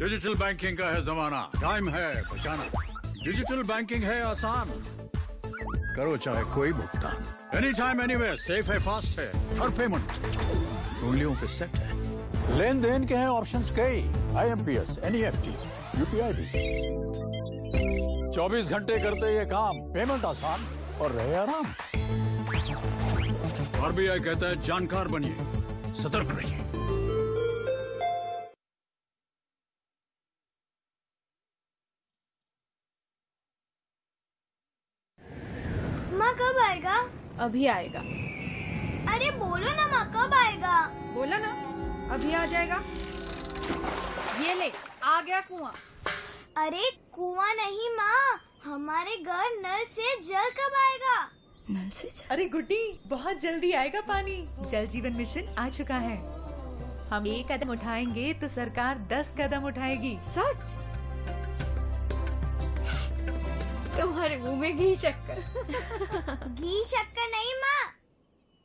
Digital banking का है जमाना। टाइम है बचाना डिजिटल बैंकिंग है आसान। करो चाहे कोई भुगतान। Any time any way safe है फास्ट है हर पेमेंट उंगलियों पे सेट है। लेन देन के हैं ऑप्शंस कई। I M P S N F T UPI भी चौबीस घंटे करते ये काम। पेमेंट आसान और रहे आराम। आरबीआई कहता है, जानकार बनिए, सतर्क रहिए। अभी आएगा। अरे बोलो ना माँ कब आएगा? बोला ना अभी आ जाएगा। ये ले आ गया कुआँ। अरे कुआँ नहीं माँ हमारे घर नल से जल कब आएगा? नल से चल अरे गुड्डी बहुत जल्दी आएगा पानी। जल जीवन मिशन आ चुका है। हम एक कदम उठाएँगे तो सरकार दस कदम उठाएगी। सच? तुम्हारे मुँह में घी चक्कर घी शक्कर नहीं माँ।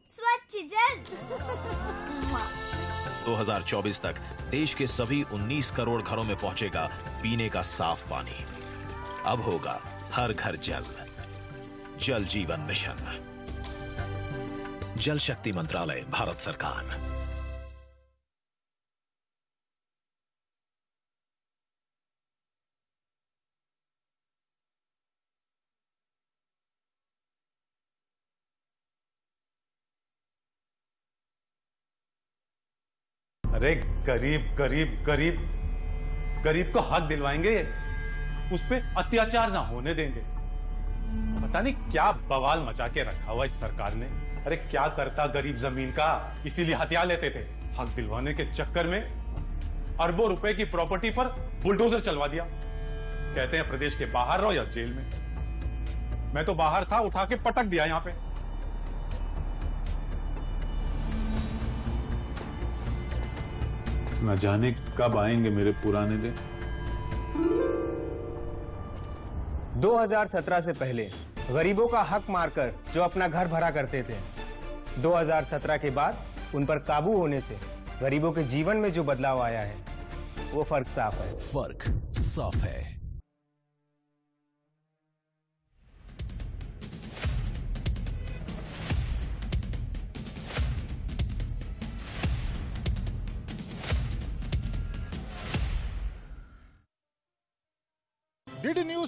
स्वच्छ जल। 2024 तक देश के सभी 19 करोड़ घरों में पहुंचेगा पीने का साफ़ पानी। अब होगा हर घर जल। जल जीवन मिशन। जल शक्ति मंत्रालय भारत सरकार। अरे गरीब गरीब गरीब गरीब को हक दिलवाएँगे, उस पर अत्याचार ना होने देंगे। पता नहीं क्या बवाल मचा के रखा हुआ इस सरकार ने। अरे क्या करता गरीब ज़मीन का? इसीलिए हथियार लेते थे। हक दिलवाने के चक्कर में अरबों रुपए की प्रॉपर्टी पर बुलडोजर चलवा दिया। कहते हैं, प्रदेश के बाहर रहो या जेल में। मैं तो बाहर था, उठा के पटक दिया यहाँ पे। न जाने कब आएँगे मेरे पुराने दिन। 2017 से पहले गरीबों का हक मारकर जो अपना घर भरा करते थे। 2017 के बाद उन पर काबू होने से गरीबों के जीवन में जो बदलाव आया है वो फ़र्क साफ़ है। फ़र्क साफ़ है।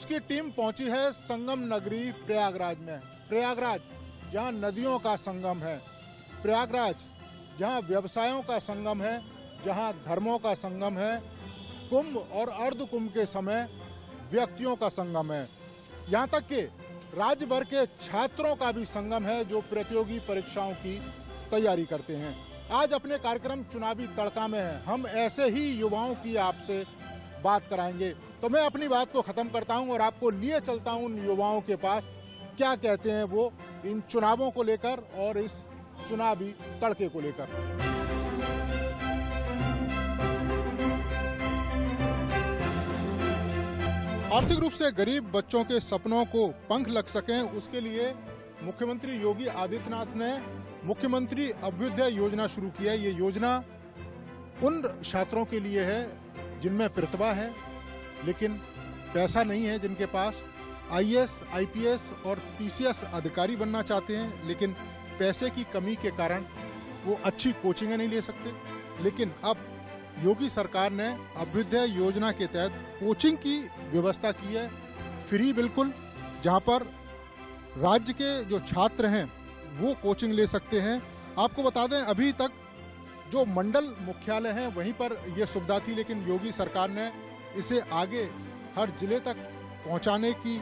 की टीम पहुँची है संगम नगरी प्रयागराज में। प्रयागराज, जहाँ नदियों का संगम है। प्रयागराज, जहाँ व्यवसायों का संगम है, जहाँ धर्मों का संगम है। कुंभ और अर्ध कुंभ के समय व्यक्तियों का संगम है। यहाँ तक कि राज्य भर के छात्रों का भी संगम है, जो प्रतियोगी परीक्षाओं की तैयारी करते हैं। आज अपने कार्यक्रम चुनावी तड़का में है। हम ऐसे ही युवाओं की आपसे बात कराएँगे। तो मैं अपनी बात को खत्म करता हूँ और आपको लिए चलता हूँ उन युवाओं के पास। क्या कहते हैं वो? इन चुनावों को लेकर और इस चुनावी तड़के को लेकर। आर्थिक रूप से गरीब बच्चों के सपनों को पंख लग सकें, उसके लिए मुख्यमंत्री योगी आदित्यनाथ ने मुख्यमंत्री अभ्युदय योजना शुरू की है। ये योजना उन छात्रों के लिए है जिनमें प्रतिभा है लेकिन पैसा नहीं है जिनके पास। आईएएस, आईपीएस और पीसीएस अधिकारी बनना चाहते हैं लेकिन पैसे की कमी के कारण वो अच्छी कोचिंग नहीं ले सकते। लेकिन अब योगी सरकार ने अभ्युदय योजना के तहत कोचिंग की व्यवस्था की है फ्री बिल्कुल जहाँ पर राज्य के जो छात्र हैं वो कोचिंग ले सकते हैं। आपको बता दें अभी तक जो मंडल मुख्यालय है वहीं पर यह सुविधा थी लेकिन योगी सरकार ने इसे आगे हर ज़िले तक पहुँचाने की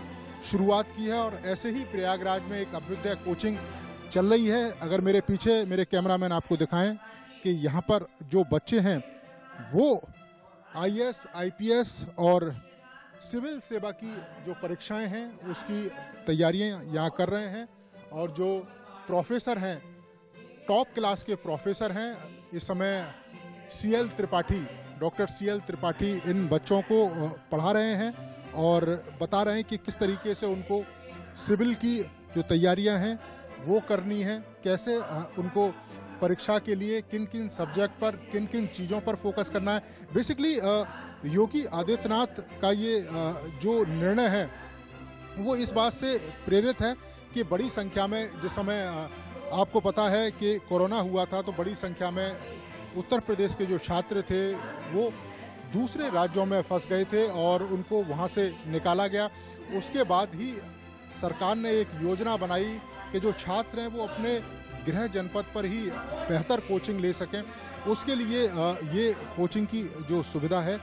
शुरुआत की है और ऐसे ही प्रयागराज में एक अभ्युदय कोचिंग चल रही है। अगर मेरे पीछे मेरे कैमरामैन आपको दिखाएँ कि यहाँ पर जो बच्चे हैं वो आईएएस, आईपीएस और सिविल सेवा की जो परीक्षाएँ हैं उसकी तैयारियाँ यहाँ कर रहे हैं और जो प्रोफेसर हैं टॉप क्लास के प्रोफेसर हैं इस समय CL Tripathi, doctor CL Tripathi इन बच्चों को पढ़ा रहे हैं और बता रहे हैं कि किस तरीके से उनको सिविल की जो तैयारियाँ हैं, वो करनी है, कैसे उनको परीक्षा के लिए किन किन सब्जेक्ट पर किन किन चीज़ों पर फोकस करना है। बेसिकली योगी आदित्यनाथ का ये जो निर्णय है, वो इस बात से प्रेरित है कि बड़ी संख्या में जिस समय आपको पता है कि कोरोना हुआ था तो बड़ी संख्या में उत्तर प्रदेश के जो छात्र थे, वो दूसरे राज्यों में फंस गए थे और उनको वहाँ से निकाला गया। उसके बाद ही सरकार ने एक योजना बनाई कि जो छात्र हैं वो अपने गृह जनपद पर ही बेहतर कोचिंग ले सकें। उसके लिए ये कोचिंग की जो सुविधा है,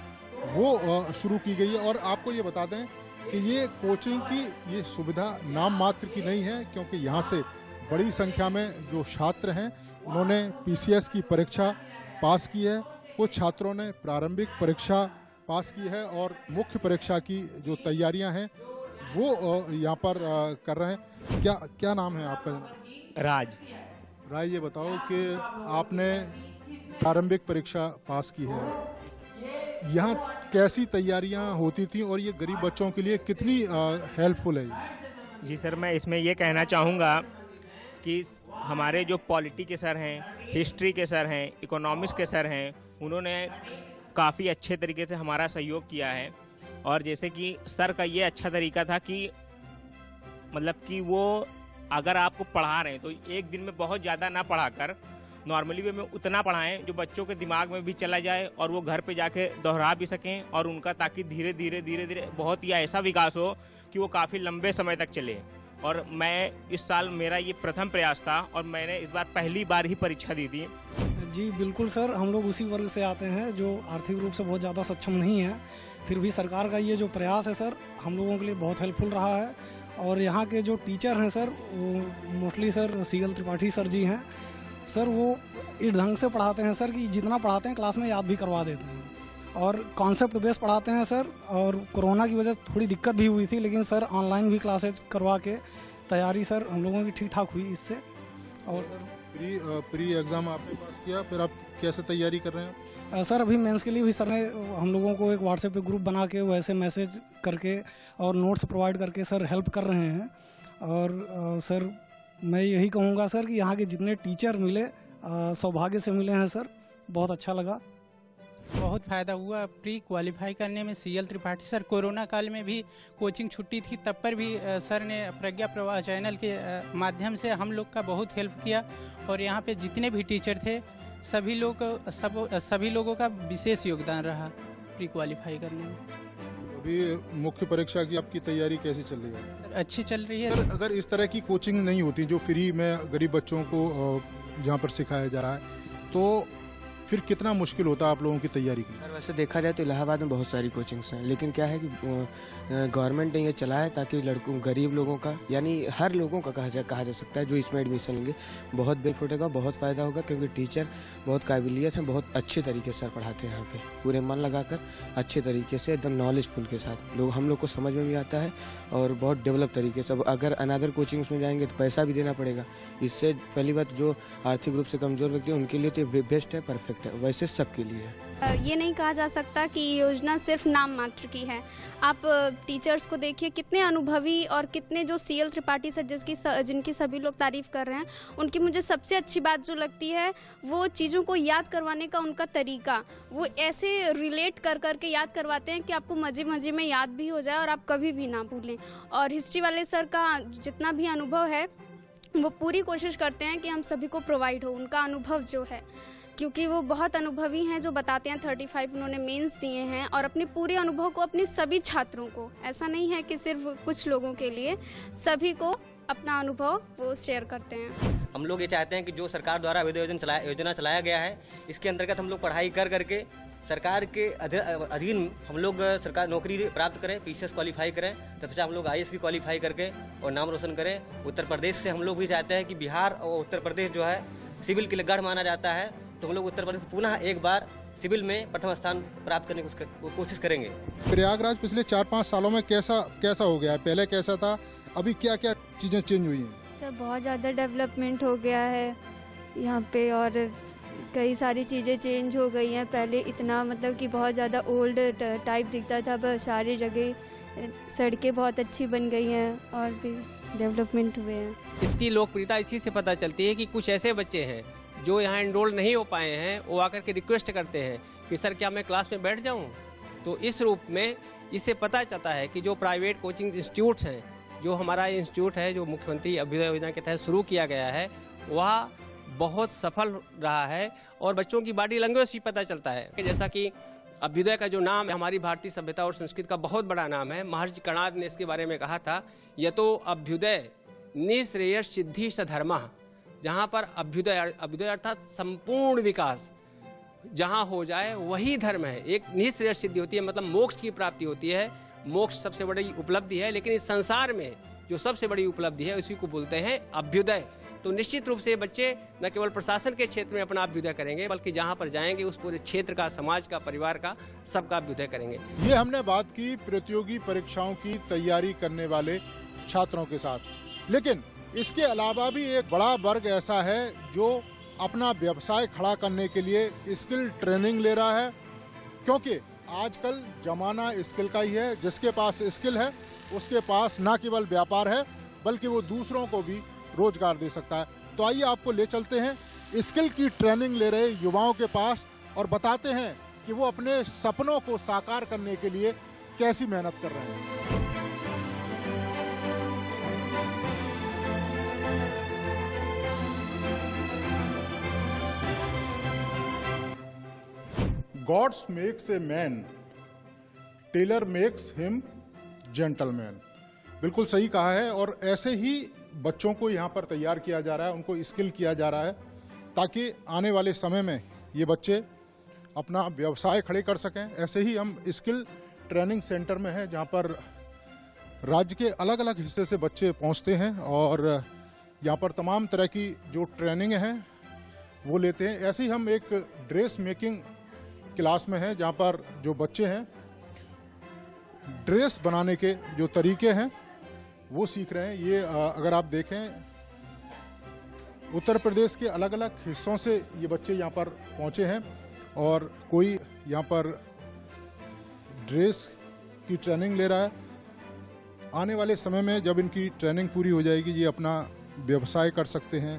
वो शुरू की गई है। और आपको ये बता दें कि ये कोचिंग की ये सुविधा नाम मात्र की नहीं है, क्योंकि यहाँ से बड़ी संख्या में जो छात्र हैं उन्होंने पीसीएस की परीक्षा पास की है। कुछ छात्रों ने प्रारंभिक परीक्षा पास की है और मुख्य परीक्षा की जो तैयारियाँ हैं वो यहाँ पर कर रहे हैं। क्या क्या नाम है आपका? राज। राय ये बताओ कि आपने प्रारंभिक परीक्षा पास की है। यहाँ कैसी तैयारियाँ होती थी और ये गरीब बच्चों के लिए कितनी हेल्पफुल है जी सर मैं इसमें ये कहना चाहूँगा कि हमारे जो पॉलिटी के सर हैं, हिस्ट्री के सर हैं, इकोनॉमिक्स के सर हैं, उन्होंने काफ़ी अच्छे तरीके से हमारा सहयोग किया है। और जैसे कि सर का ये अच्छा तरीका था कि मतलब कि वो अगर आपको पढ़ा रहे हैं तो एक दिन में बहुत ज़्यादा ना पढ़ाकर, नॉर्मली वे में उतना पढ़ाएँ जो बच्चों के दिमाग में भी चला जाए और वो घर पे जाके दोहरा भी सकें और उनका ताकि धीरे धीरे धीरे धीरे बहुत ही ऐसा विकास हो कि वो काफ़ी लंबे समय तक चले। और मैं इस साल मेरा ये प्रथम प्रयास था और मैंने इस बार पहली बार ही परीक्षा दी थी। जी, बिल्कुल सर। हम लोग उसी वर्ग से आते हैं जो आर्थिक रूप से बहुत ज़्यादा सक्षम नहीं है। फिर भी सरकार का ये जो प्रयास है सर, हम लोगों के लिए बहुत हेल्पफुल रहा है। और यहाँ के जो टीचर हैं सर, वो mostly sir CL Tripathi sir ji हैं। सर, वो इस ढंग से पढ़ाते हैं सर कि जितना पढ़ाते हैं, क्लास में याद भी करवा देते हैं। और कॉन्सेप्ट बेस पढ़ाते हैं सर और कोरोना की वजह से थोड़ी दिक्कत भी हुई थी लेकिन सर ऑनलाइन भी क्लासेज करवा के तैयारी सर हम लोगों की ठीक ठाक हुई इससे। और सर प्री प्री एग्ज़ाम आपने पास किया फिर आप कैसे तैयारी कर रहे हैं? अ, सर अभी मेंस के लिए भी सर ने हम लोगों को एक व्हाट्सएप पे ग्रुप बना के वैसे मैसेज करके और नोट्स प्रोवाइड करके सर हेल्प कर रहे हैं। और अ, सर मैं यही कहूँगा सर कि यहाँ के जितने टीचर मिले सौभाग्य से मिले हैं सर बहुत अच्छा लगा। बहुत फ़ायदा हुआ। प्री क्वालिफाई करने में सीएल त्रिपाठी सर कोरोना काल में भी कोचिंग छुट्टी थी तब पर भी सर ने प्रज्ञा प्रवाह चैनल के माध्यम से हम लोग का बहुत हेल्प किया। और यहाँ पे जितने भी टीचर थे सभी लोग सब सभी लोगों का विशेष योगदान रहा प्री क्वालिफाई करने में। अभी मुख्य परीक्षा की आपकी तैयारी कैसी चल रही है? सर अच्छी चल रही है। सर अगर इस तरह की कोचिंग नहीं होती जो फ्री में गरीब बच्चों को जहाँ पर सिखाया जा रहा है तो फिर कितना मुश्किल होता है आप लोगों की तैयारी की सर, वैसे देखा जाए तो इलाहाबाद में बहुत सारी कोचिंग्स हैं, लेकिन क्या है कि गवर्नमेंट ने ये चलाया है ताकि लड़कों, गरीब लोगों का, यानी हर लोगों का कहा जा कहा जा सकता है जो इसमें एडमिशन लेंगे। बहुत बेनिफिट होगा, बहुत फ़ायदा होगा, क्योंकि टीचर बहुत काबिलियत है, बहुत अच्छे तरीके से पढ़ाते हैं यहाँ पे। पूरे मन लगाकर अच्छे तरीके से, एकदम नॉलेजफुल के साथ। लोग, हम लोग को समझ में भी आता है और बहुत डेवलप तरीके से। अगर अनदर कोचिंग्स में जाएँगे तो पैसा भी देना पड़ेगा। इससे पहली बात, जो आर्थिक रूप से कमज़ोर व्यक्ति उनके लिए तो बेस्ट है परफेक्ट है, वैसे सबके लिए है। ये नहीं कहा जा सकता कि ये योजना सिर्फ़ नाम मात्र की है। आप टीचर्स को देखिए, कितने अनुभवी और कितने जो सीएल त्रिपाठी सर जिसकी जिनकी सभी लोग तारीफ़ कर रहे हैं, उनकी मुझे सबसे अच्छी बात जो लगती है, वो चीज़ों को याद करवाने का उनका तरीका। वो ऐसे रिलेट कर, करके याद करवाते हैं कि आपको मज़े मज़े में याद भी हो जाए और आप कभी भी ना भूलें। और हिस्ट्री वाले सर का जितना भी अनुभव है, वो पूरी कोशिश करते हैं कि हम सभी को प्रोवाइड हो, उनका अनुभव जो है। क्योंकि वो बहुत अनुभवी हैं, जो बताते हैं थर्टी फाइव उन्होंने मेंस दिए हैं और अपने पूरे अनुभव को, अपने सभी छात्रों को। ऐसा नहीं है कि सिर्फ़ कुछ लोगों के लिए, सभी को अपना अनुभव वो शेयर करते हैं। हम लोग ये चाहते हैं कि जो सरकार द्वारा अभिदय योजना चलाया योजना चलाया गया है, इसके अंतर्गत हम लोग पढ़ाई कर करके सरकार के अधीन हम लोग सरकार नौकरी प्राप्त करें पीसीएस क्वालिफाई करें तथा हम लोग आई भी क्वालिफाई करके और नाम रोशन करें। उत्तर प्रदेश से हम लोग भी चाहते हैं कि बिहार और उत्तर प्रदेश जो है, सिविल के लिए गढ़ माना जाता है। तो हम लोग उत्तर प्रदेश पुनः एक बार सिविल में प्रथम स्थान प्राप्त करने की कोशिश करेंगे। प्रयागराज पिछले चार पाँच सालों में कैसा कैसा हो गया? है पहले कैसा था? अभी क्या क्या चीज़ें चेंज हुई हैं? सर बहुत ज़्यादा डेवलपमेंट हो गया है यहाँ पे और कई सारी चीज़ें चेंज हो गई हैं। पहले इतना मतलब कि बहुत ज़्यादा ओल्ड टाइप दिखता था अब सारी जगह सड़कें बहुत अच्छी बन गई हैं और भी डेवलपमेंट हुए हैं। इसकी लोकप्रियता इसी से पता चलती है कि कुछ ऐसे बच्चे हैं जो यहाँ इनरोल नहीं हो पाए हैं, वो आकर के रिक्वेस्ट करते हैं कि, सर, क्या मैं क्लास में बैठ जाऊँ? तो इस रूप में इससे पता चलता है कि जो प्राइवेट कोचिंग इंस्टीट्यूट्स हैं, जो हमारा इंस्टीट्यूट है, जो मुख्यमंत्री अभ्युदय योजना के तहत शुरू किया गया है, वह बहुत सफल रहा है और बच्चों की बॉडी लैंग्वेज भी पता चलता है। जैसा कि अभ्युदय का जो नाम है, हमारी भारतीय सभ्यता और संस्कृत का बहुत बड़ा नाम है। महर्षि कणाद ने इसके बारे में कहा था यह तो अभ्युदय निश्रेय सिद्धि सधर्म जहाँ पर अभ्युदय अभ्युदय अर्थात संपूर्ण विकास जहाँ हो जाए, वही धर्म है। एक निःश्रेष्ठ सिद्धि होती है मतलब मोक्ष की प्राप्ति होती है। मोक्ष सबसे बड़ी उपलब्धि है, लेकिन इस संसार में जो सबसे बड़ी उपलब्धि है, उसी को बोलते हैं अभ्युदय। तो निश्चित रूप से बच्चे न केवल प्रशासन के क्षेत्र में अपना अभ्युदय करेंगे, बल्कि जहाँ पर जाएँगे, उस पूरे क्षेत्र का, समाज का, परिवार का, सबका अभ्युदय करेंगे। ये हमने बात की प्रतियोगी परीक्षाओं की तैयारी करने वाले छात्रों के साथ। लेकिन इसके अलावा भी एक बड़ा वर्ग ऐसा है जो अपना व्यवसाय खड़ा करने के लिए स्किल ट्रेनिंग ले रहा है, क्योंकि आजकल जमाना स्किल का ही है। जिसके पास स्किल है, उसके पास न केवल व्यापार है, बल्कि वो दूसरों को भी रोज़गार दे सकता है। तो आइए आपको ले चलते हैं। स्किल की ट्रेनिंग ले रहे युवाओं के पास और बताते हैं कि वो अपने सपनों को साकार करने के लिए कैसी मेहनत कर रहे हैं। God's makes a man tailor makes him gentleman बिल्कुल सही कहा है और ऐसे ही बच्चों को यहाँ पर तैयार किया जा रहा है, उनको स्किल किया जा रहा है, ताकि आने वाले समय में ये बच्चे अपना व्यवसाय खड़े कर सकें। ऐसे ही हम स्किल ट्रेनिंग सेंटर में हैं, जहाँ पर राज्य के अलग अलग हिस्से से बच्चे पहुँचते हैं और यहाँ पर तमाम तरह की जो ट्रेनिंग है, वो लेते हैं। ऐसे ही हम एक ड्रेस मेकिंग क्लास में हैं, जहाँ पर जो बच्चे हैं, ड्रेस बनाने के जो तरीके हैं, वो सीख रहे हैं। ये अगर आप देखें, उत्तर प्रदेश के अलग अलग हिस्सों से ये बच्चे यहाँ पर पहुँचे हैं, और कोई यहाँ पर ड्रेस की ट्रेनिंग ले रहा है। आने वाले समय में जब इनकी ट्रेनिंग पूरी हो जाएगी, ये अपना व्यवसाय कर सकते हैं।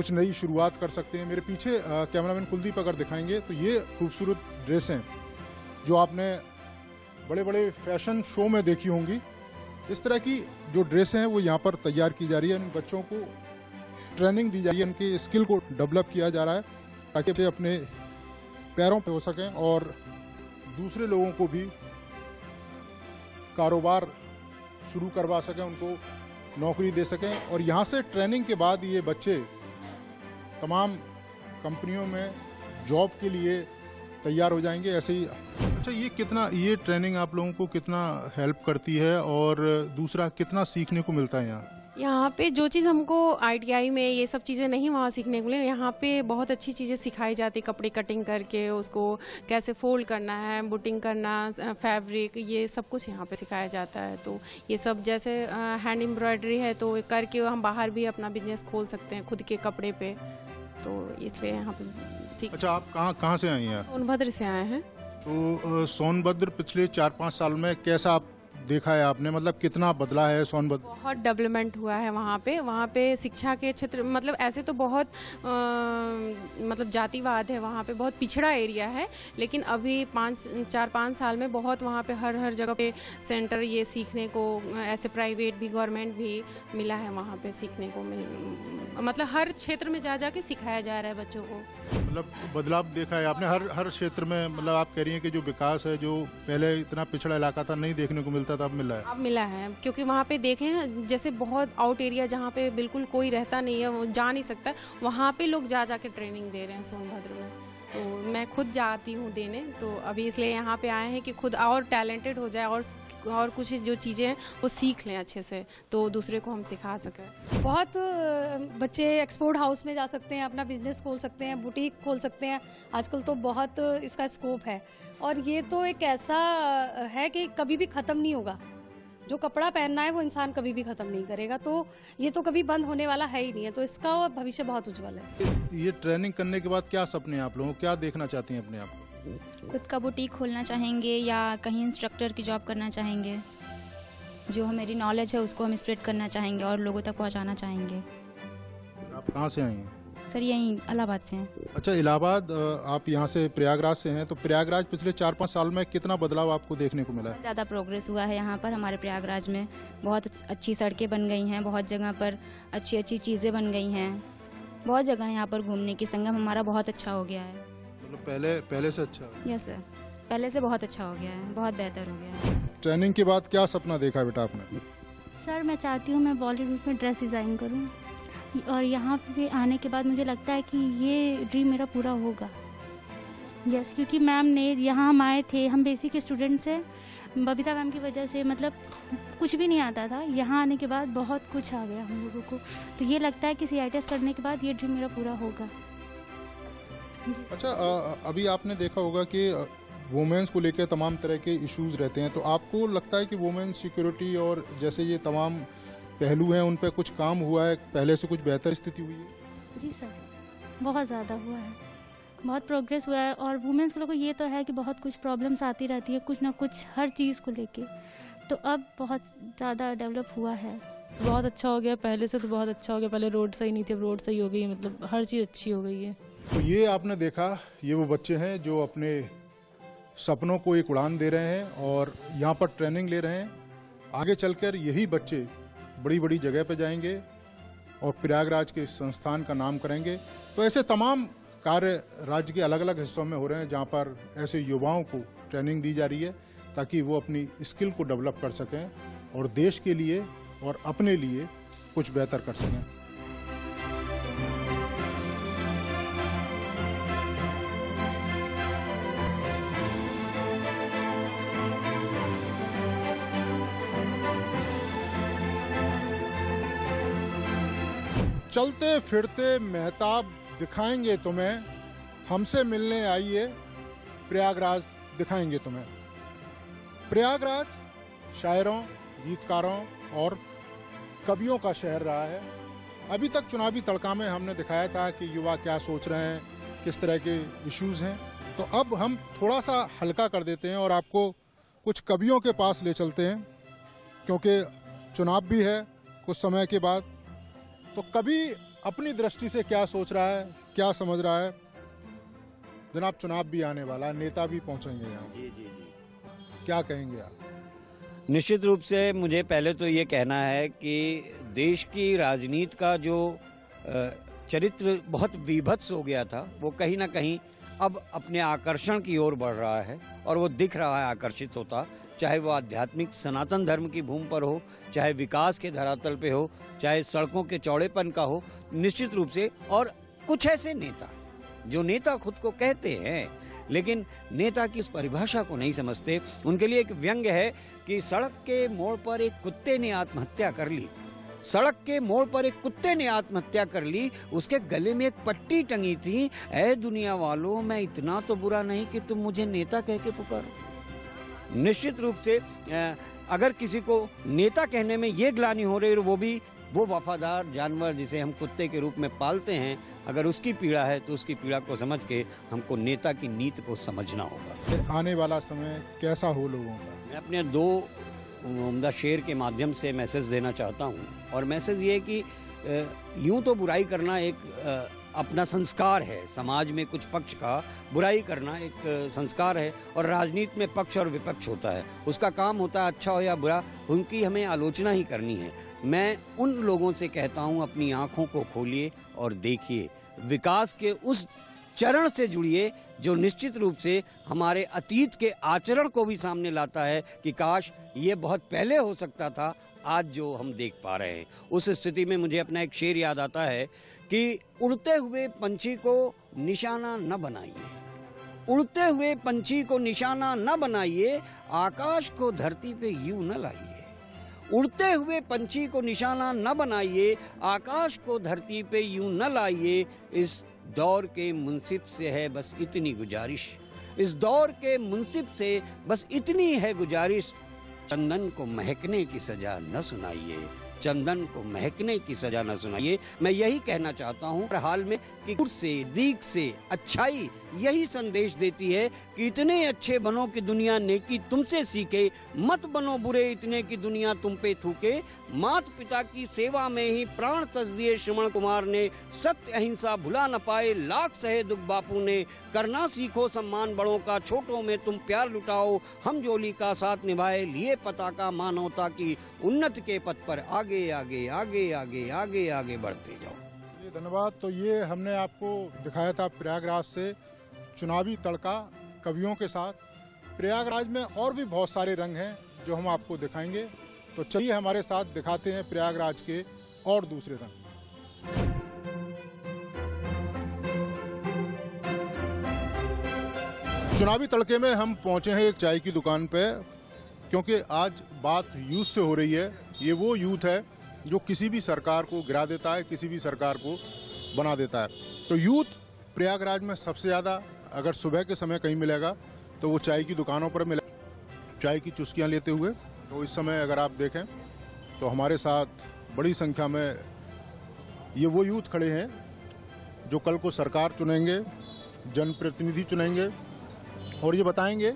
कुछ नई शुरुआत कर सकते हैं। मेरे पीछे कैमरामैन कुलदीप अगर दिखाएँगे तो ये खूबसूरत ड्रेस हैं जो आपने बड़े बड़े फ़ैशन शो में देखी होंगी। इस तरह की जो ड्रेसें हैं, वो यहाँ पर तैयार की जा रही है। इन बच्चों को ट्रेनिंग दी जा रही है। इनके स्किल को डेवलप किया जा रहा है, ताकि वे अपने पैरों पर हो सकें और दूसरे लोगों को भी कारोबार शुरू करवा सकें, उनको नौकरी दे सकें। और यहाँ से ट्रेनिंग के बाद ये बच्चे तमाम कंपनियों में जॉब के लिए तैयार हो जाएँगे ऐसे ही अच्छा ये कितना ये ट्रेनिंग आप लोगों को कितना हेल्प करती है और दूसरा कितना सीखने को मिलता है यहाँ? यहाँ पे जो चीज़ हमको आईटीआई में ये सब चीज़ें नहीं वहाँ सीखने को मिले यहाँ पे बहुत अच्छी चीज़ें सिखाई जाती कपड़े कटिंग करके उसको कैसे फोल्ड करना है बुटिंग करना फैब्रिक ये सब कुछ यहाँ पे सिखाया जाता है। तो ये सब जैसे हैंड एम्ब्रॉयडरी है तो करके हम बाहर भी अपना बिज़नेस खोल सकते हैं खुद के कपड़े पे। तो इसलिए यहाँ पे सीख अच्छा आप कहाँ कहाँ से आई हैं? सोनभद्र से आए हैं। तो सोनभद्र पिछले चार पाँच साल में कैसा आप देखा है आपने? मतलब कितना बदला है सोनभद्र बहुत डेवलपमेंट हुआ है वहाँ पे। वहाँ पे शिक्षा के क्षेत्र मतलब ऐसे तो बहुत आ, मतलब जातिवाद है वहाँ पे। बहुत पिछड़ा एरिया है लेकिन अभी पाँच चार पाँच साल में बहुत वहाँ पे हर हर जगह पे सेंटर ये सीखने को ऐसे प्राइवेट भी गवर्नमेंट भी मिला है वहाँ पे सीखने को मिल मतलब हर क्षेत्र में जा जाके सिखाया जा रहा है बच्चों को। मतलब बदलाव देखा है आपने? हर हर क्षेत्र में मतलब आप कह रही हैं कि जो विकास है जो पहले इतना पिछड़ा इलाका था नहीं देखने को मिलता था। अब मिला है? अब मिला है, क्योंकि वहाँ पे देखें, जैसे बहुत आउट एरिया जहाँ पे बिल्कुल कोई रहता नहीं है, वो जा नहीं सकता। वहाँ पे लोग जा जाके ट्रेनिंग दे रहे हैं सोनभद्र में। तो मैं खुद जाती हूँ देने तो अभी इसलिए यहाँ पे आए हैं कि खुद और टैलेंटेड हो जाए और और कुछ जो चीज़ें हैं, वो सीख लें अच्छे से तो दूसरे को हम सिखा सकें। बहुत बच्चे एक्सपोर्ट हाउस में जा सकते हैं, अपना बिज़नेस खोल सकते हैं बुटीक खोल सकते हैं। आजकल तो बहुत इसका स्कोप है। और ये तो एक ऐसा है कि कभी भी ख़त्म नहीं होगा। जो कपड़ा पहनना है, वो इंसान कभी भी खत्म नहीं करेगा। तो ये तो कभी बंद होने वाला है ही नहीं है। तो इसका भविष्य बहुत उज्जवल है। ये ट्रेनिंग करने के बाद क्या सपने आप लोगों? क्या देखना चाहती हैं अपने आप खुद का बुटीक खोलना चाहेंगे या कहीं इंस्ट्रक्टर की जॉब करना चाहेंगे? जो हमारी नॉलेज है उसको हम स्प्रेड करना चाहेंगे और लोगों तक पहुंचाना चाहेंगे। आप कहाँ से आई हैं? सर यहीं इलाहाबाद से हैं। अच्छा इलाहाबाद आप यहाँ से प्रयागराज से हैं तो प्रयागराज पिछले चार पाँच साल में कितना बदलाव आपको देखने को मिला है? ज़्यादा प्रोग्रेस हुआ है यहाँ पर हमारे प्रयागराज में। बहुत अच्छी सड़कें बन गई हैं बहुत जगह पर अच्छी अच्छी चीज़ें बन गई हैं। बहुत जगह यहाँ पर घूमने की संगम हमारा बहुत अच्छा हो गया है। मतलब पहले पहले से अच्छा यस सर पहले से बहुत अच्छा हो गया है बहुत बेहतर हो गया है। ट्रेनिंग के बाद क्या सपना देखा बेटा आपने? सर मैं चाहती हूँ मैं बॉलीवुड में ड्रेस डिज़ाइन करूँ। और यहाँ पे आने के बाद मुझे लगता है कि ये ड्रीम मेरा पूरा होगा। यस yes, क्योंकि मैम ने यहाँ हम आए थे हम बेसिक स्टूडेंट्स हैं। बबीता मैम की वजह से मतलब कुछ भी नहीं आता था। यहाँ आने के बाद बहुत कुछ आ गया हम लोगों को। तो ये लगता है कि सीआईटीएस करने के बाद ये ड्रीम मेरा पूरा होगा। अच्छा अ, अभी आपने देखा होगा कि वुमेन्स को लेकर तमाम तरह के इश्यूज़ रहते हैं तो आपको लगता है कि वुमेन सिक्योरिटी और जैसे ये तमाम पहलू हैं उन पर कुछ काम हुआ है? पहले से कुछ बेहतर स्थिति हुई है? जी सर बहुत ज़्यादा हुआ है। बहुत प्रोग्रेस हुआ है और वुमेन्स लोगों को ये तो है कि बहुत कुछ प्रॉब्लम्स आती रहती है कुछ ना कुछ हर चीज़ को लेके। तो अब बहुत ज़्यादा डेवलप हुआ है। बहुत अच्छा हो गया पहले से तो बहुत अच्छा हो गया पहले रोड सही नहीं थी अब रोड सही हो गई मतलब हर चीज़ अच्छी हो गई है। तो ये आपने देखा, ये वो बच्चे हैं जो अपने सपनों को एक उड़ान दे रहे हैं और यहाँ पर ट्रेनिंग ले रहे हैं। आगे चलकर यही बच्चे बड़ी बड़ी जगह पर जाएँगे और प्रयागराज के संस्थान का नाम करेंगे। तो ऐसे तमाम कार्य राज्य के अलग अलग हिस्सों में हो रहे हैं जहाँ पर ऐसे युवाओं को ट्रेनिंग दी जा रही है ताकि वो अपनी स्किल को डेवलप कर सकें और देश के लिए और अपने लिए कुछ बेहतर कर सकें। फिरते मेहताब दिखाएँगे तुम्हें, हमसे मिलने आइए, प्रयागराज दिखाएँगे तुम्हें। प्रयागराज शायरों, गीतकारों और कवियों का शहर रहा है। अभी तक चुनावी तड़का में हमने दिखाया था कि युवा क्या सोच रहे हैं, किस तरह के इश्यूज़ हैं। तो अब हम थोड़ा सा हल्का कर देते हैं और आपको कुछ कवियों के पास ले चलते हैं, क्योंकि चुनाव भी है कुछ समय के बाद। तो कभी अपनी दृष्टि से क्या सोच रहा है क्या समझ रहा है। जनाब चुनाव भी आने वाला है नेता भी पहुँचेंगे यहाँ। जी जी जी। क्या कहेंगे आप? निश्चित रूप से मुझे पहले तो ये कहना है कि देश की राजनीति का जो चरित्र बहुत विभत्स हो गया था वो कहीं ना कहीं अब अपने आकर्षण की ओर बढ़ रहा है और वो दिख रहा है आकर्षित होता। चाहे वो आध्यात्मिक सनातन धर्म की भूमि पर हो, चाहे विकास के धरातल पे हो, चाहे सड़कों के चौड़ेपन का हो, निश्चित रूप से और कुछ ऐसे नेता, जो नेता खुद को कहते हैं, लेकिन नेता की इस परिभाषा को नहीं समझते। उनके लिए एक व्यंग है कि सड़क के मोड़ पर एक कुत्ते ने आत्महत्या कर ली। सड़क के मोड़ पर एक कुत्ते ने आत्महत्या कर ली, उसके गले में एक पट्टी टंगी थी। ऐ दुनिया वालों, मैं इतना तो बुरा नहीं कि तुम मुझे नेता कह के पुकारो। निश्चित रूप से अगर किसी को नेता कहने में ये ग्लानी हो रही है वो भी वो वफादार जानवर जिसे हम कुत्ते के रूप में पालते हैं अगर उसकी पीड़ा है तो उसकी पीड़ा को समझ के हमको नेता की नीति को समझना होगा। आने वाला समय कैसा हो लोगों का? मैं अपने दो उमदा शेर के माध्यम से मैसेज देना चाहता हूँ और मैसेज ये कि यूँ तो बुराई करना एक अपना संस्कार है। समाज में कुछ पक्ष का बुराई करना एक संस्कार है और राजनीति में पक्ष और विपक्ष होता है। उसका काम होता है अच्छा हो या बुरा, उनकी हमें आलोचना ही करनी है। मैं उन लोगों से कहता हूँ, अपनी आँखों को खोलिए और देखिए। विकास के उस चरण से जुड़िए जो निश्चित रूप से हमारे अतीत के आचरण को भी सामने लाता है कि काश ये बहुत पहले हो सकता था, आज जो हम देख पा रहे हैं। उस स्थिति में मुझे अपना एक शेर याद आता है कि उड़ते हुए पंछी को निशाना न बनाइए। उड़ते हुए पंछी को निशाना न बनाइए, आकाश को धरती पे यूँ न लाइए। उड़ते हुए पंछी को निशाना न बनाइए, आकाश को धरती पे यूँ न लाइए। इस दौर के मुंसिफ से है बस इतनी गुजारिश। इस दौर के मुंसिफ से बस इतनी है गुजारिश। चंदन को महकने की सजा न सुनाइए। चंदन को महकने की सजा न सुनाइए। मैं यही कहना चाहता हूँ हाल में कि से नज़दीक से अच्छाई यही संदेश देती है कि इतने अच्छे बनो कि दुनिया नेकी तुमसे सीखे, मत बनो बुरे इतने की दुनिया तुम पे थूके। मात पिता की सेवा में ही प्राण तस दिए श्रवण कुमार ने, सत्य अहिंसा भुला न पाए, लाख सहे दुख बापू ने। करना सीखो सम्मान बड़ों का, छोटों में तुम प्यार लुटाओ, हम जोली का साथ निभाए, लिए पता का मानवता की उन्नत के पथ पर आगे आगे आगे आगे आगे आगे बढ़ते जाओ। धन्यवाद। तो ये हमने आपको दिखाया था प्रयागराज से चुनावी तड़का कवियों के साथ। प्रयागराज में और भी बहुत सारे रंग हैं जो हम आपको दिखाएँगे। तो चलिए हमारे साथ दिखाते हैं प्रयागराज के और दूसरे रंग। चुनावी तड़के में हम पहुँचे हैं एक चाय की दुकान पे, क्योंकि आज बात यूथ से हो रही है। ये वो यूथ है जो किसी भी सरकार को गिरा देता है, किसी भी सरकार को बना देता है। तो यूथ प्रयागराज में सबसे ज़्यादा अगर सुबह के समय कहीं मिलेगा तो वो चाय की दुकानों पर मिले। चाय की चुस्कियाँ लेते हुए। तो इस समय अगर आप देखें तो हमारे साथ बड़ी संख्या में ये वो यूथ खड़े हैं, जो कल को सरकार चुनेंगे, जनप्रतिनिधि चुनेंगे, और ये बताएँगे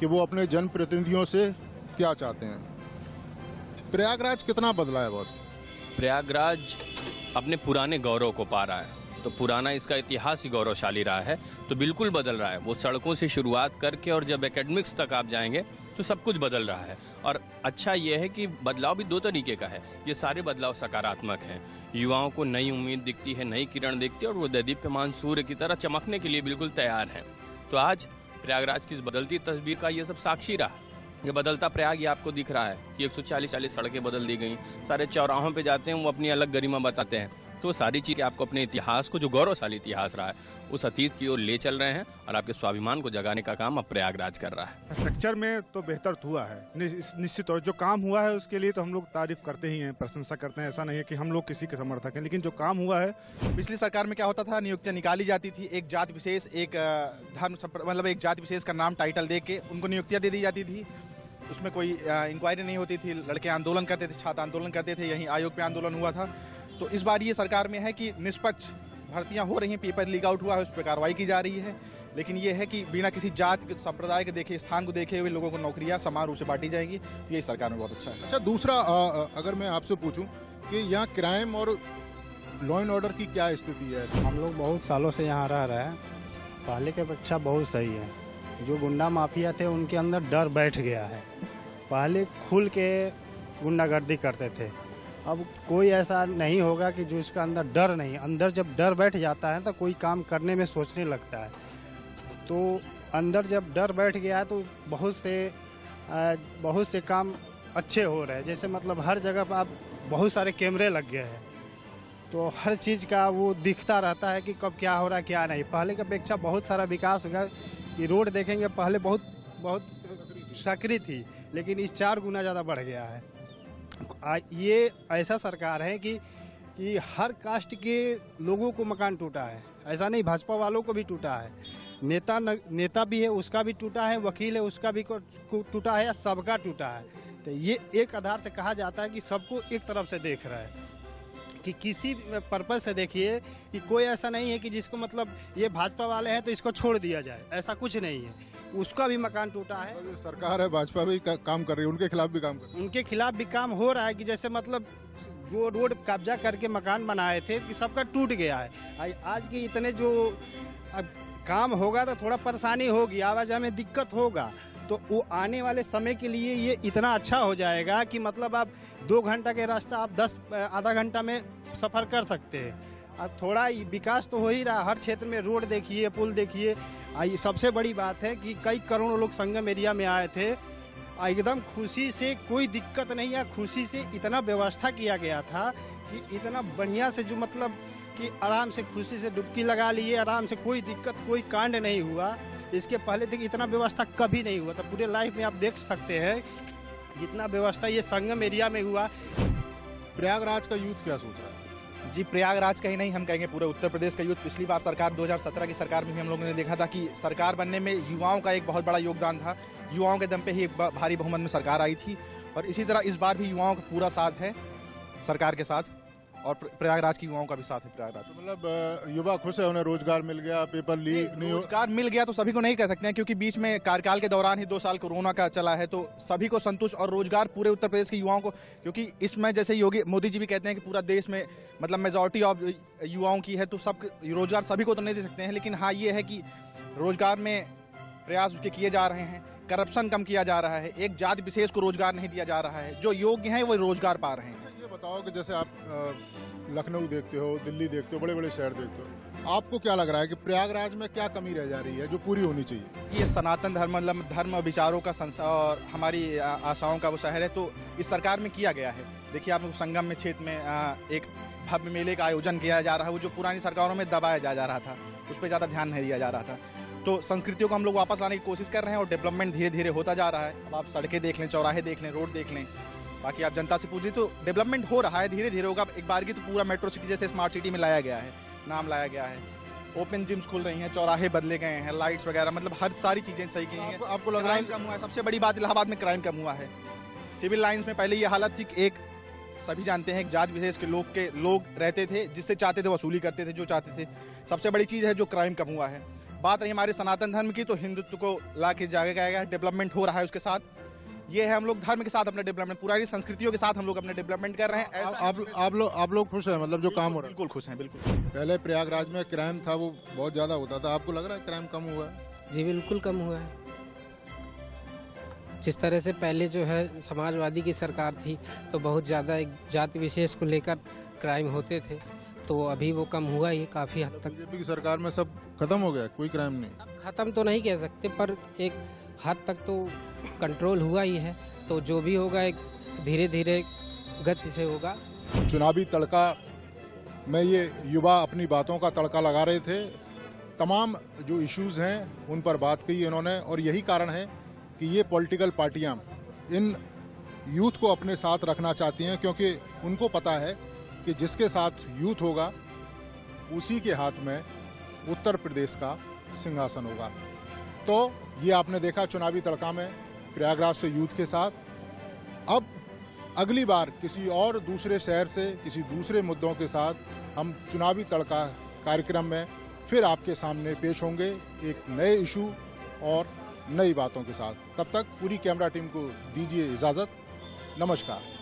कि वो अपने जनप्रतिनिधियों से क्या चाहते हैं। प्रयागराज कितना बदला है बॉस प्रयागराज अपने पुराने गौरव को पा रहा है। तो पुराना इसका इतिहास ही गौरवशाली रहा है तो बिल्कुल बदल रहा है। वो सड़कों से शुरुआत करके और जब एकेडमिक्स तक आप जाएँगे तो सब कुछ बदल रहा है। और अच्छा ये है कि बदलाव भी दो तरीके का है। ये सारे बदलाव सकारात्मक हैं। युवाओं को नई उम्मीद दिखती है, नई किरण दिखती है और वो दैदीप्यमान सूर्य की तरह चमकने के लिए बिल्कुल तैयार हैं। तो आज प्रयागराज की इस बदलती तस्वीर का ये सब साक्षी रहा। ये बदलता प्रयाग ये आपको दिख रहा है कि 140 चालीस सड़कें बदल दी गई। सारे चौराहों पे जाते हैं, वो अपनी अलग गरिमा बताते हैं। तो सारी चीज़ें आपको अपने इतिहास को, जो गौरवशाली इतिहास रहा है, उस अतीत की ओर ले चल रहे हैं और आपके स्वाभिमान को जगाने का काम अब प्रयागराज कर रहा है। स्ट्रक्चर में तो बेहतर हुआ है। निश्चित तौर जो काम हुआ है उसके लिए तो हम लोग तारीफ़ करते ही हैं, प्रशंसा करते हैं। ऐसा नहीं है कि हम लोग किसी के समर्थक हैं, लेकिन जो काम हुआ है, पिछली सरकार में क्या होता था? नियुक्तियाँ निकाली जाती थी। एक जाति विशेष, एक धर्म मतलब एक जाति विशेष का नाम टाइटल दे के उनको नियुक्तियाँ दे दी जाती थी। उसमें कोई इंक्वायरी नहीं होती थी लड़के आंदोलन करते थे छात्र आंदोलन करते थे यहीं आयोग पे आंदोलन हुआ था। तो इस बार ये सरकार में है कि निष्पक्ष भर्तियाँ हो रही हैं पेपर लीक आउट हुआ है उस पर कार्रवाई की जा रही है। लेकिन ये है कि बिना किसी जात के संप्रदाय के देखे स्थान को देखे हुए लोगों को नौकरियाँ समान रूप से बांटी जाएगी। तो यही सरकार में बहुत अच्छा है। अच्छा दूसरा अगर मैं आपसे पूछूँ कि यहाँ क्राइम और लॉ एंड ऑर्डर की क्या स्थिति है? हम लोग बहुत सालों से यहाँ रह रहे हैं। पहले के अपेक्षा बहुत सही है। जो गुंडा माफिया थे, उनके अंदर डर बैठ गया है। पहले खुल के गुंडागर्दी करते थे। अब कोई ऐसा नहीं होगा कि जो इसका अंदर डर नहीं, अंदर जब डर बैठ जाता है तो कोई काम करने में सोचने लगता है। तो अंदर जब डर बैठ गया है तो बहुत से बहुत से काम अच्छे हो रहे हैं। जैसे मतलब हर जगह पर आप बहुत सारे कैमरे लग गए हैं। तो हर चीज़ का वो दिखता रहता है कि कब क्या हो रहा है, क्या नहीं। पहले की अपेक्षा बहुत सारा विकास हो गया। कि रोड देखेंगे पहले बहुत बहुत सक्रिय थी लेकिन इस चार गुना ज़्यादा बढ़ गया है। आ- ये ऐसा सरकार है कि कि हर कास्ट के लोगों को मकान टूटा है। ऐसा नहीं भाजपा वालों को भी टूटा है। नेता न, नेता भी है उसका भी टूटा है वकील है उसका भी टूटा है सबका टूटा है। तो ये एक आधार से कहा जाता है कि सबको एक तरफ़ से देख रहा है। कि किसी पर्पज से देखिए कि कोई ऐसा नहीं है कि जिसको मतलब ये भाजपा वाले हैं तो इसको छोड़ दिया जाए। ऐसा कुछ नहीं है। उसका भी मकान टूटा है। सरकार है भाजपा भी का, काम कर रही है उनके खिलाफ भी काम कर रही है। उनके खिलाफ भी काम हो रहा है कि जैसे मतलब जो रोड कब्जा करके मकान बनाए थे कि सबका टूट गया है। आज के इतने जो अब काम होगा तो थोड़ा परेशानी होगी आवाजाही में दिक्कत होगा। तो वो आने वाले समय के लिए ये इतना अच्छा हो जाएगा कि मतलब आप दो घंटा के रास्ता आप दस आधा घंटा में सफ़र कर सकते हैं। और थोड़ा विकास तो हो ही रहा, हर क्षेत्र में रोड देखिए, पुल देखिए। सबसे बड़ी बात है कि कई करोड़ों लोग संगम एरिया में आए थे। एकदम खुशी से कोई दिक्कत नहीं है, खुशी से इतना व्यवस्था किया गया था कि इतना बढ़िया से जो मतलब कि आराम से खुशी से डुबकी लगा लिए, आराम से कोई दिक्कत, कोई कांड नहीं हुआ। इसके पहले तक इतना व्यवस्था कभी नहीं हुआ था। पूरे लाइफ में आप देख सकते हैं, जितना व्यवस्था ये संगम एरिया में हुआ। प्रयागराज का यूथ क्या सोच रहा है? जी, प्रयागराज का ही नहीं, हम कहेंगे पूरे उत्तर प्रदेश का यूथ पिछली बार सरकार 2017 की सरकार में भी हम लोगों ने देखा था कि सरकार बनने में युवाओं का एक बहुत बड़ा योगदान था। युवाओं के दम पे ही भारी बहुमत में सरकार आई थी। और इसी तरह इस बार भी युवाओं का पूरा साथ है सरकार के साथ। और प्रयागराज की युवाओं का भी साथ है प्रयागराज। मतलब युवा खुश है उन्हें रोज़गार मिल गया पेपर लीक नहीं रोज़गार मिल गया तो सभी को नहीं कह सकते हैं क्योंकि बीच में कार्यकाल के दौरान ही दो साल कोरोना का चला है तो सभी को संतुष्ट और रोज़गार पूरे उत्तर प्रदेश के युवाओं को क्योंकि इसमें जैसे योगी मोदी जी भी कहते हैं कि पूरा देश में मतलब मेजोरिटी ऑफ़ युवाओं की है तो सब रोज़गार सभी को तो नहीं दे सकते हैं लेकिन हाँ ये है कि रोज़गार में प्रयास उसके किए जा रहे हैं करप्शन कम किया जा रहा है एक जाति विशेष को रोज़गार नहीं दिया जा रहा है जो योग्य हैं वो रोज़गार पा रहे हैं। बताओ कि जैसे आप लखनऊ देखते हो दिल्ली देखते हो बड़े बड़े शहर देखते हो आपको क्या लग रहा है कि प्रयागराज में क्या कमी रह जा रही है जो पूरी होनी चाहिए? ये सनातन धर्म मतलब धर्म विचारों का और हमारी आशाओं का वो शहर है तो इस सरकार में किया गया है। देखिए आप संगम में क्षेत्र में एक भव्य मेले का आयोजन किया जा रहा है वो जो पुरानी सरकारों में दबाया जा, जा रहा था उस पर ज़्यादा ध्यान नहीं दिया जा रहा था। तो संस्कृतियों को हम लोग वापस लाने की कोशिश कर रहे हैं और डेवलपमेंट धीरे धीरे होता जा रहा है। अब आप सड़कें देख लें चौराहे देख लें रोड देख लें बाकी आप जनता से पूछ ली तो डेवलपमेंट हो रहा है धीरे धीरे होगा एक बार की तो पूरा मेट्रो सिटी जैसे स्मार्ट सिटी में लाया गया है नाम लाया गया है। ओपन जिम्स खुल रही हैं चौराहे बदले गए हैं लाइट्स वगैरह मतलब हर सारी चीज़ें सही की हैं। आपको लग रहा है क्राइम कम हुआ है। सबसे बड़ी बात इलाहाबाद में क्राइम कम हुआ है। सिविल लाइन्स में पहले ये हालत थी कि एक सभी जानते हैं एक जात विशेष के लोग के लोग रहते थे जिससे चाहते थे वसूली करते थे जो चाहते थे। सबसे बड़ी चीज़ है जो क्राइम कम हुआ है। बात रही हमारे सनातन धर्म की तो हिंदुत्व को ला के जागे गया है। डेवलपमेंट हो रहा है उसके साथ। ये है हम लोग धर्म के साथ अपने डेवलपमेंट पुरानी संस्कृतियों के साथ हम लोग अपने डेवलपमेंट कर रहे हैं। आप आप लोग आप लोग खुश हैं मतलब जो काम हो रहा है? बिल्कुल खुश हैं बिल्कुल। पहले प्रयागराज में क्राइम था वो बहुत ज़्यादा होता था। आपको लग रहा है क्राइम कम हुआ है? जी बिल्कुल कम हुआ है। जिस तरह से पहले जो है समाजवादी की सरकार थी तो बहुत ज़्यादा एक जाति विशेष को लेकर क्राइम होते थे। तो अभी वो कम हुआ ही काफ़ी हद तक। बीजेपी की सरकार में सब खत्म हो गया कोई क्राइम नहीं। ख़त्म तो नहीं कह सकते पर एक हद तक तो कंट्रोल हुआ ही है। तो जो भी होगा, एक धीरे धीरे गति से होगा। चुनावी तड़का, में ये युवा अपनी बातों का तड़का लगा रहे थे। तमाम जो इश्यूज़ हैं, उन पर बात की इन्होंने, और यही कारण है कि ये पॉलिटिकल पार्टियाँ इन यूथ को अपने साथ रखना चाहती हैं, क्योंकि उनको पता है कि जिसके साथ यूथ होगा, उसी के हाथ में उत्तर प्रदेश का सिंहासन होगा। तो ये आपने देखा चुनावी तड़का में प्रयागराज से यूथ के साथ। अब अगली बार किसी और दूसरे शहर से, किसी दूसरे मुद्दों के साथ हम चुनावी तड़का कार्यक्रम में फिर आपके सामने पेश होंगे एक नए इशू और नई बातों के साथ। तब तक पूरी कैमरा टीम को दीजिए इजाज़त। नमस्कार।